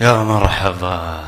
يا مرحبا.